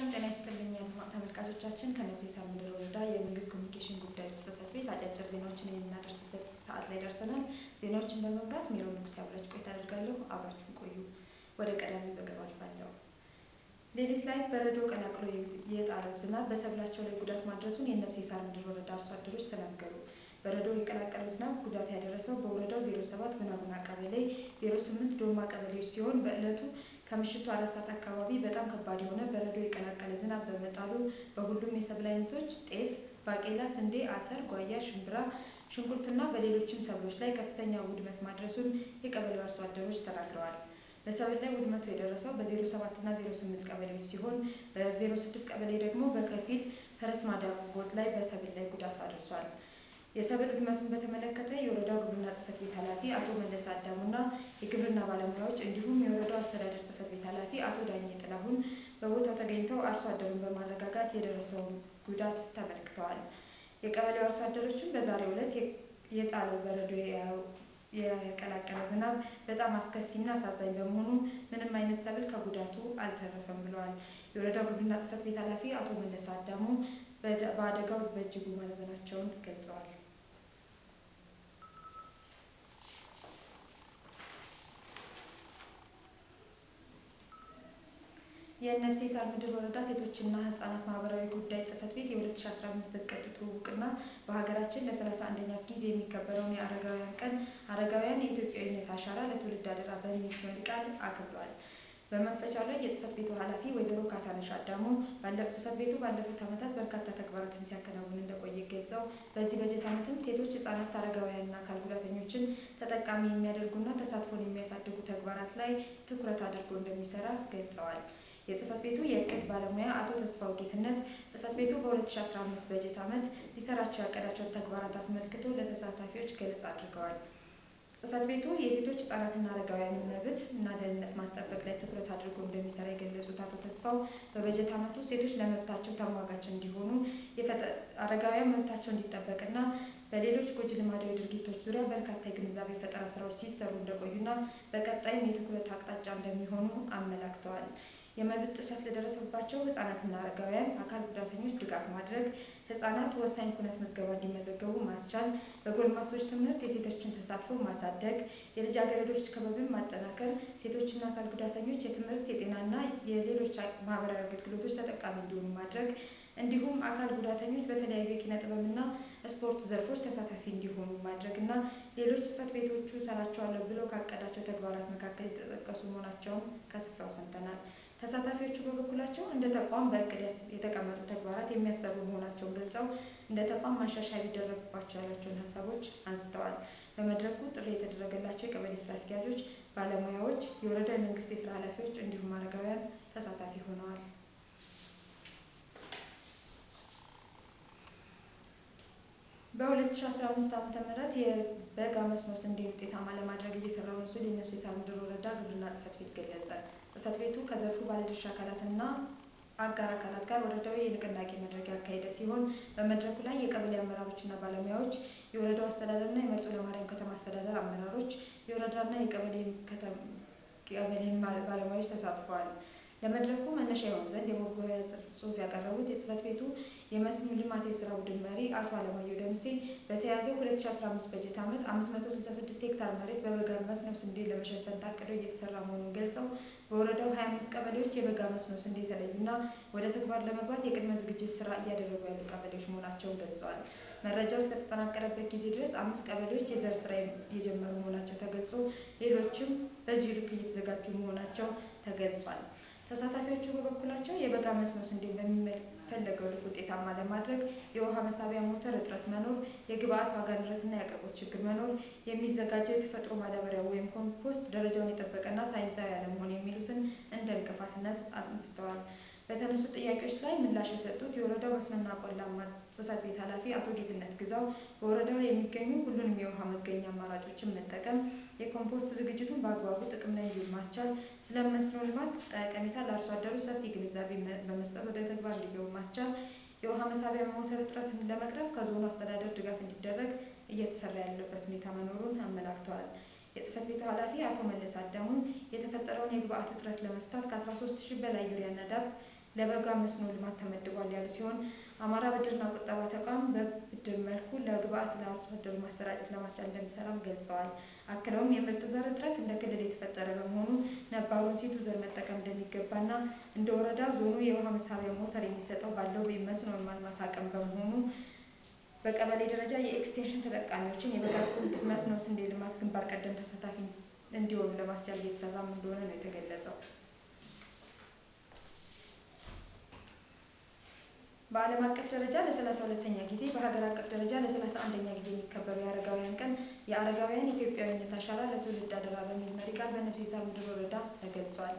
ሰላም ጤና ይስጥልኝ አድማጭ ተመልካቾቻችን ከእነብሴ ሳር ምድር ወረዳ የመንግስት ኮሚኒኬሽን ጉዳዮች ጽህፈት ቤት አጫጭር ዜናዎችን የምናደርስበት ሰዓት ላይ ደርሰናል። ዜናዎችን በመምራት ሜሮን ንጉስ ያብላችሁ ቆይታ አደርጋለሁ። አብራችሁን ቆዩ። ወደ ቀዳሚው ዘገባ አልፋለሁ። ሌሊት ላይ በረዶ ቀላቅሎ የጣለው ዝናብ በሰብላቸው ላይ ጉዳት ማድረሱን የእነብሴ ሳር ምድር ወረዳ አርሶ አደሮች ተናገሩ። በረዶ የቀላቀለው ዝናብ ጉዳት ያደረሰው በወረዳው 07 ጉናጉና ቀበሌ፣ 08 ዶማ ቀበሌዎች ሲሆን በዕለቱ ከምሽቱ አራት ሰዓት አካባቢ በጣም ከባድ የሆነ በረዶ የቀላቀለ ዝናብ በመጣሉ በሁሉም የሰብል አይነቶች ጤፍ፣ ባቄላ፣ ስንዴ፣ አተር፣ ጓያ፣ ሽምብራ፣ ሽንኩርትና በሌሎችም ሰብሎች ላይ ከፍተኛ ውድመት ማድረሱን የቀበሌው አርሶ አደሮች ተናግረዋል። በሰብል ላይ ውድመቱ የደረሰው በ07 እና 08 ቀበሌዎች ሲሆን በ06 ቀበሌ ደግሞ በከፊል ፈረስ ማዳጎት ላይ በሰብል ላይ ጉዳት አድርሷል። የሰብል ውድመቱን በተመለከተ የወረዳው ግብርና ጽሕፈት ቤት ኃላፊ አቶ መለስ አዳሙና የግብርና ባለሙያዎች እንዲሁም የወረዳው አስተዳደር ጽሕፈት ቤት ኃላፊ አቶ ዳኜ ጥላሁን በቦታው ተገኝተው አርሶ አደሩን በማረጋጋት የደረሰውን ጉዳት ተመልክተዋል። የቀበሌው አርሶ አደሮችም በዛሬው ዕለት የጣለው በረዶ የቀላቀለ ዝናብ በጣም አስከፊና አሳዛኝ በመሆኑ ምንም አይነት ሰብል ከጉዳቱ አልተረፈም ብለዋል። የወረዳው ግብርና ጽሕፈት ቤት ኃላፊ አቶ መለስ አዳሙ በአደጋው በእጅጉ ማዘናቸውን ገልጸዋል። የነፍሴ ሳር ምድር ወረዳ ሴቶችና ህጻናት ማህበራዊ ጉዳይ ጽሕፈት ቤት የ2015 እቅድ ትውውቅና በሀገራችን ለሰላሳ አንደኛ ጊዜ የሚከበረውን የአረጋውያን ቀን አረጋውያን የኢትዮጵያዊነት አሻራ ለትውልድ አደራ በሚል መሪ ቃል አክብሯል። በመክፈቻው ላይ የጽሕፈት ቤቱ ኃላፊ ወይዘሮ ካሳነሽ አዳሙ ጽሕፈት ቤቱ ባለፉት ዓመታት በርካታ ተግባራትን ሲያከናውን እንደቆየ ገልጸው በዚህ በጀት ዓመትም ሴቶች፣ ህጻናት፣ አረጋውያንና አካል ጉዳተኞችን ተጠቃሚ የሚያደርጉና ተሳትፎን የሚያሳድጉ ተግባራት ላይ ትኩረት አድርጎ እንደሚሰራ ገልጸዋል። የጽሕፈት ቤቱ የእቅድ ባለሙያ አቶ ተስፋው ጌትነት ጽሕፈት ቤቱ በ2015 በጀት ዓመት ሊሰራቸው ያቀዳቸውን ተግባራት አስመልክቶ ለተሳታፊዎች ገለጻ አድርገዋል። ጽሕፈት ቤቱ የሴቶች ህጻናትና አረጋውያንን መብት እና ደህንነት ማስጠበቅ ላይ ትኩረት አድርጎ እንደሚሰራ የገለጹት አቶ ተስፋው በበጀት ዓመቱ ሴቶች ለመብታቸው ተሟጋች እንዲሆኑ፣ አረጋውያን መብታቸው እንዲጠበቅና በሌሎች ጎጂ ልማዳዊ ድርጊቶች ዙሪያ በርካታ የግንዛቤ ፈጠራ ስራዎች ሲሰሩ እንደቆዩና በቀጣይም የትኩረት አቅጣጫ እንደሚሆኑ አመላክተዋል። የመብት ጥሰት ለደረሰባቸው ህጻናትና አረጋውያን አካል ጉዳተኞች ድጋፍ ማድረግ፣ ህጻናት ወሳኝ ኩነት ምዝገባ እንዲመዘገቡ ማስቻል፣ በጎልማሶች ትምህርት የሴቶችን ተሳትፎ ማሳደግ፣ የልጃገረዶች ክበብን ማጠናከር፣ ሴቶችና አካል ጉዳተኞች የትምህርት የጤናና የሌሎች ማህበራዊ አገልግሎቶች ተጠቃሚ እንዲሆኑ ማድረግ እንዲሁም አካል ጉዳተኞች በተለያዩ የኪነ ጥበብና ስፖርት ዘርፎች ተሳታፊ እንዲሆኑ ማድረግ እና ሌሎች ጽሕፈት ቤቶቹ እሰራቸዋለሁ ብለው ካቀዳቸው ተግባራት መካከል የተጠቀሱ መሆናቸውን ከስፍራው ሰምተናል። ተሳታፊዎቹ በበኩላቸው እንደ ተቋም በእቅድ የተቀመጡ ተግባራት የሚያሰሩ መሆናቸውን ገልጸው እንደ ተቋም ማሻሻያ ሊደረግባቸው ያሏቸውን ሀሳቦች አንስተዋል። በመድረኩ ጥሪ የተደረገላቸው የቀበሌ ስራ አስኪያጆች፣ ባለሙያዎች፣ የወረዳው የመንግስት የስራ ኃላፊዎች እንዲሁም አረጋውያን ተሳታፊ ሆነዋል። በ2015 ዓመተ ምህረት የበጋ መስኖ ስንዴ ውጤታማ ለማድረግ እየሰራው ነው ሲል የነፍሴ ሳር ምድር ወረዳ ግብርና ጽሕፈት ቤት ገለጸ። ጽሕፈት ቤቱ ከዘርፉ ባለድርሻ አካላትና አጋር አካላት ጋር ወረዳዊ የንቅናቄ መድረክ ያካሄደ ሲሆን በመድረኩ ላይ የቀበሌ አመራሮችና ባለሙያዎች፣ የወረዳው አስተዳደርና የመርጦ ለማርያም ከተማ አስተዳደር አመራሮች፣ የወረዳና የቀበሌ ባለሙያዎች ተሳትፈዋል። ለመድረኩ መነሻ ይሆን ዘንድ የመወያያ ጽሑፍ ያቀረቡት የጽሕፈት ቤቱ የመስኖ ልማት የስራ ቡድን መሪ አቶ አለማየሁ ደምሴ በተያዘው 2015 በጀት ዓመት 566 ሄክታር መሬት በበጋ መስኖ ስንዴ ለመሸፈን ታቅዶ እየተሰራ መሆኑን ገልጸው በወረዳው 25 ቀበሌዎች የበጋ መስኖ ስንዴ የተለዩና ወደ ተግባር ለመግባት የቅድመ ዝግጅት ስራ እያደረጉ ያሉ ቀበሌዎች መሆናቸውን ገልጸዋል። መረጃው እስከተጠናቀረበት ጊዜ ድረስ አምስት ቀበሌዎች የዘር ስራ የጀመሩ መሆናቸው ተገልጾ ሌሎችም በዚሁ ልክ እየተዘጋጁ መሆናቸው ተገልጿል። ተሳታፊዎቹ በበኩላቸው የበጋ መስኖ ስንዴን በሚፈለገው ልክ ውጤታማ ለማድረግ የውሃ መሳቢያ ሞተር እጥረት መኖር፣ የግብአት ዋጋ ንረትና የአቅርቦት ችግር መኖር፣ የሚዘጋጀው የተፈጥሮ ማዳበሪያ ወይም ኮምፖስት ደረጃውን የጠበቀና ሳይንሳዊ አለመሆን የሚሉትን እንደ እንቅፋትነት አንስተዋል። በተነሱ ጥያቄዎች ላይ ምላሽ የሰጡት የወረዳው መስኖና ቆላማ ጽሕፈት ቤት ኃላፊ አቶ ጌትነት ግዛው በወረዳው የሚገኙ ሁሉንም የውሃ መገኛ አማራጮችን መጠቀም፣ የኮምፖስት ዝግጅቱን በአግባቡ ጥቅም ላይ እንዲውል ማስቻል፣ ስለ መስኖ ልማት ጠቀሜታ ለአርሶ አደሩ ሰፊ ግንዛቤ በመስጠት ወደ ተግባር እንዲገቡ ማስቻል፣ የውሃ መሳቢያ ሞተር እጥረትን ለመቅረፍ ከዞኑ አስተዳደር ድጋፍ እንዲደረግ እየተሰራ ያለበት ሁኔታ መኖሩን አመላክተዋል። የጽሕፈት ቤቱ ኃላፊ አቶ መለስ አዳሙ የተፈጠረውን የግብአት እጥረት ለመፍታት ከ13 ሺህ በላይ ዩሪያና ዳፕ ለበጋ መስኖ ልማት ተመድቧል ያሉ ሲሆን አማራ ብድርና ቁጠባ ተቋም በብድር መልኩ ለግብዓት ለአርሶ አደሩ ማሰራጨት ለማስቻል እንደሚሰራም ገልጸዋል። አክለውም የምርጥ ዘር እጥረት እንደ ክልል የተፈጠረ በመሆኑ ነባሩን ሲቱ ዘር መጠቀም እንደሚገባና እንደ ወረዳ ዞኑ የውሃ መሳቢያ ሞተር የሚሰጠው ባለው መስኖ የማልማት አቅም በመሆኑ በቀበሌ ደረጃ የኤክስቴንሽን ተጠቃሚዎችን የበጋ መስኖ ስንዴ ልማት ግንባር ቀደም ተሳታፊ እንዲሆኑ ለማስቻል እየተሰራም እንደሆነ ነው የተገለጸው። በዓለም አቀፍ ደረጃ ለሰላሳ ሁለተኛ ጊዜ በሀገር አቀፍ ደረጃ ለሰላሳ አንደኛ ጊዜ የሚከበረው የአረጋውያን ቀን የአረጋውያን ኢትዮጵያዊነት አሻራ ለትውልድ አደራ በሚል መሪ ቃል በነፍሴ ሳር ምድር ወረዳ ተገልጿል።